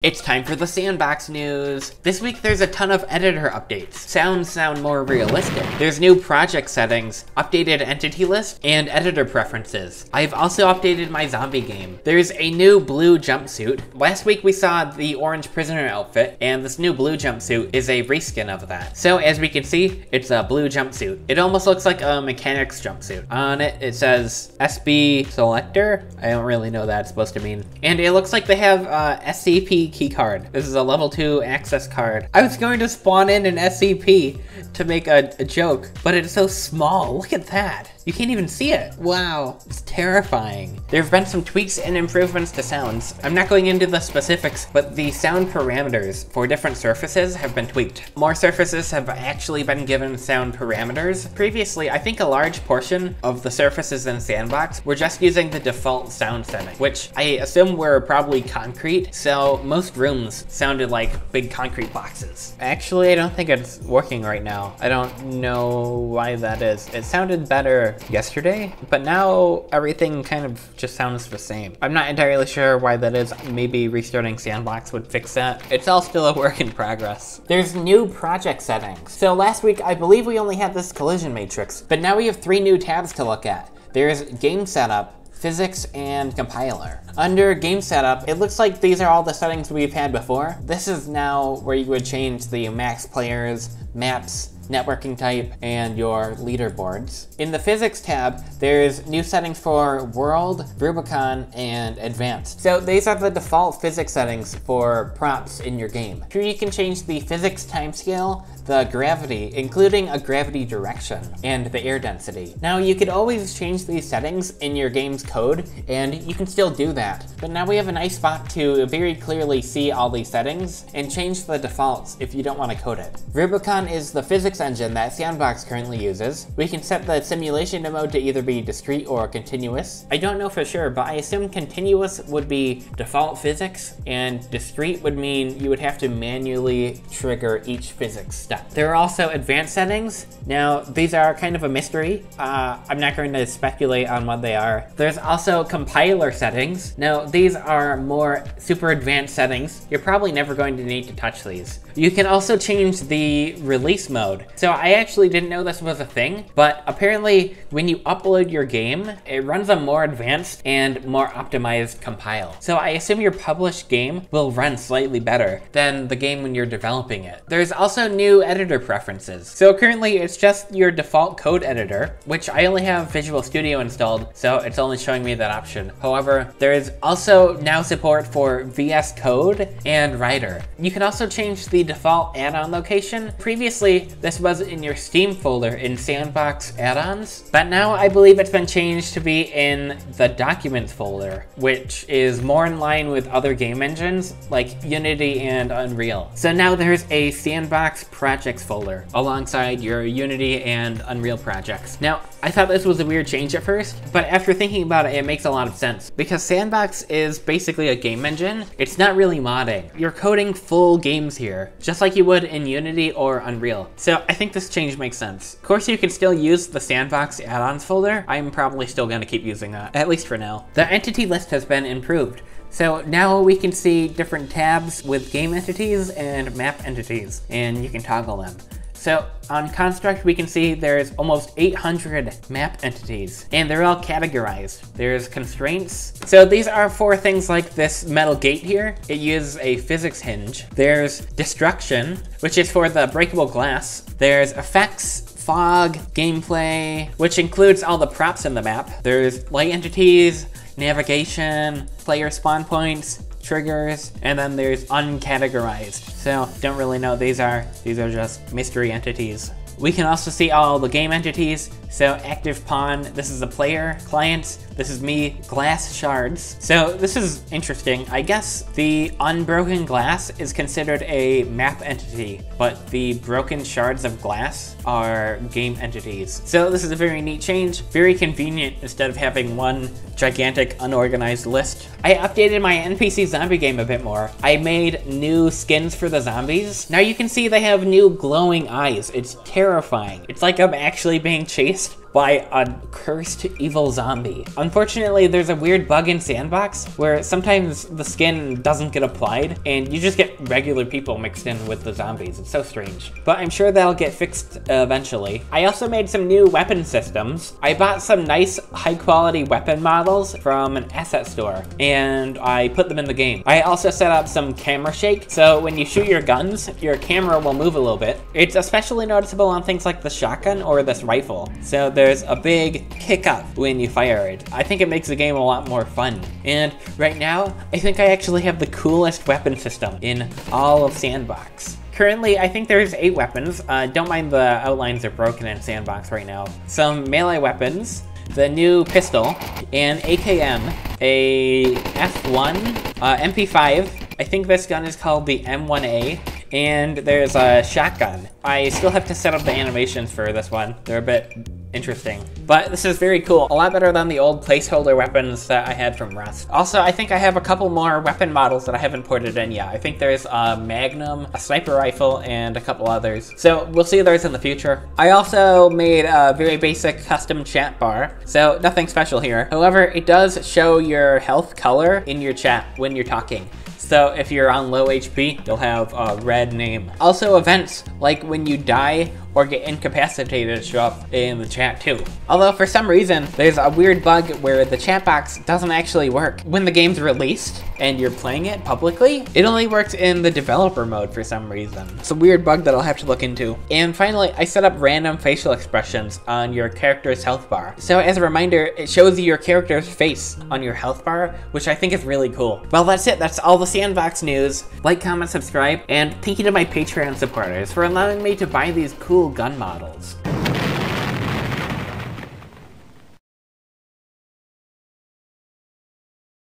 It's time for the S&box news. This week there's a ton of editor updates. Sounds sound more realistic. There's new project settings, updated entity list, and editor preferences. I've also updated my zombie game. There's a new blue jumpsuit. Last week we saw the orange prisoner outfit, and this new blue jumpsuit is a reskin of that. So as we can see, it's a blue jumpsuit. It almost looks like a mechanic's jumpsuit. On it, it says SB selector. I don't really know what that's supposed to mean. And it looks like they have uh, SCP key card. This is a level 2 access card. I was going to spawn in an SCP to make a, a joke, but it's so small. Look at that. You can't even see it. Wow, it's terrifying. There have been some tweaks and improvements to sounds. I'm not going into the specifics, but the sound parameters for different surfaces have been tweaked. More surfaces have actually been given sound parameters. Previously, I think a large portion of the surfaces in S&box were just using the default sound setting, which I assume were probably concrete, so most rooms sounded like big concrete boxes. Actually, I don't think it's working right now. I don't know why that is. It sounded better yesterday, but now everything kind of just sounds the same. I'm not entirely sure why that is. Maybe restarting S&box would fix that. It's all still a work in progress. There's new project settings. So last week, I believe we only had this collision matrix, but now we have three new tabs to look at. There's game setup, physics, and compiler. Under game setup, it looks like these are all the settings we've had before. This is now where you would change the max players, maps, networking type, and your leaderboards. In the physics tab, there's new settings for world, Rubikon, and advanced. So these are the default physics settings for props in your game. Here you can change the physics timescale, the gravity, including a gravity direction, and the air density. Now you could always change these settings in your game's code, and you can still do that. But now we have a nice spot to very clearly see all these settings and change the defaults if you don't want to code it. Rubikon is the physics engine that S&box currently uses. We can set the simulation mode to either be discrete or continuous. I don't know for sure, but I assume continuous would be default physics, and discrete would mean you would have to manually trigger each physics step. There are also advanced settings. Now, these are kind of a mystery. Uh, I'm not going to speculate on what they are. There's also compiler settings. Now, these are more super advanced settings. You're probably never going to need to touch these. You can also change the release mode. So I actually didn't know this was a thing, but apparently when you upload your game, it runs a more advanced and more optimized compile. So I assume your published game will run slightly better than the game when you're developing it. There's also new editor preferences. So currently it's just your default code editor, which I only have Visual Studio installed, so it's only showing me that option. However, there is also now support for VS Code and Rider. You can also change the default add-on location. Previously, this was in your Steam folder in S&box add-ons, but now I believe it's been changed to be in the Documents folder, which is more in line with other game engines like Unity and Unreal. So now there's a S&box projects folder alongside your Unity and Unreal projects. Now, I thought this was a weird change at first, but after thinking about it, it makes a lot of sense. Because S&box is basically a game engine, it's not really modding. You're coding full games here, just like you would in Unity or Unreal. So I think this change makes sense. Of course, you can still use the S&box add-ons folder. I'm probably still gonna keep using that, at least for now. The entity list has been improved. So now we can see different tabs with game entities and map entities, and you can toggle them. So on Construct, we can see there's almost 800 map entities, and they're all categorized. There's constraints. So these are for things like this metal gate here. It uses a physics hinge. There's destruction, which is for the breakable glass. There's effects, fog, gameplay, which includes all the props in the map. There's light entities, navigation, player spawn points, triggers, and then there's uncategorized. So don't really know these are, these are just mystery entities. We can also see all the game entities. So active pawn, this is a player, client, this is me, glass shards. So this is interesting. I guess the unbroken glass is considered a map entity, but the broken shards of glass are game entities. So this is a very neat change, very convenient instead of having one gigantic unorganized list. I updated my NPC zombie game a bit more. I made new skins for the zombies. Now you can see they have new glowing eyes. It's terrifying. It's like I'm actually being chased by a cursed evil zombie. Unfortunately, there's a weird bug in S&box where sometimes the skin doesn't get applied and you just get regular people mixed in with the zombies. It's so strange. But I'm sure that'll get fixed eventually. I also made some new weapon systems. I bought some nice high quality weapon models from an asset store and I put them in the game. I also set up some camera shake so when you shoot your guns, your camera will move a little bit. It's especially noticeable on things like the shotgun or this rifle. So there's a big kick up when you fire it. I think it makes the game a lot more fun. And right now, I think I actually have the coolest weapon system in all of S&box. Currently, I think there's eight weapons. Uh, don't mind the outlines are broken in S&box right now. Some melee weapons, the new pistol, an AKM, a F1, uh, MP5. I think this gun is called the M1A, and there's a shotgun. I still have to set up the animations for this one. They're a bit interesting. But this is very cool. A lot better than the old placeholder weapons that I had from Rust. Also, I think I have a couple more weapon models that I haven't ported in yet. I think there's a Magnum, a sniper rifle, and a couple others. So we'll see those in the future. I also made a very basic custom chat bar. So nothing special here. However, it does show your health color in your chat when you're talking. So if you're on low HP, you'll have a red name. Also events, like when you die or get incapacitated to show up in the chat too. Although for some reason, there's a weird bug where the chat box doesn't actually work. When the game's released and you're playing it publicly, it only works in the developer mode for some reason. It's a weird bug that I'll have to look into. And finally, I set up random facial expressions on your character's health bar. So as a reminder, it shows you your character's face on your health bar, which I think is really cool. Well, that's it. That's all the S&box news. Like, comment, subscribe, and thank you to my Patreon supporters for allowing me to buy these cool gun models.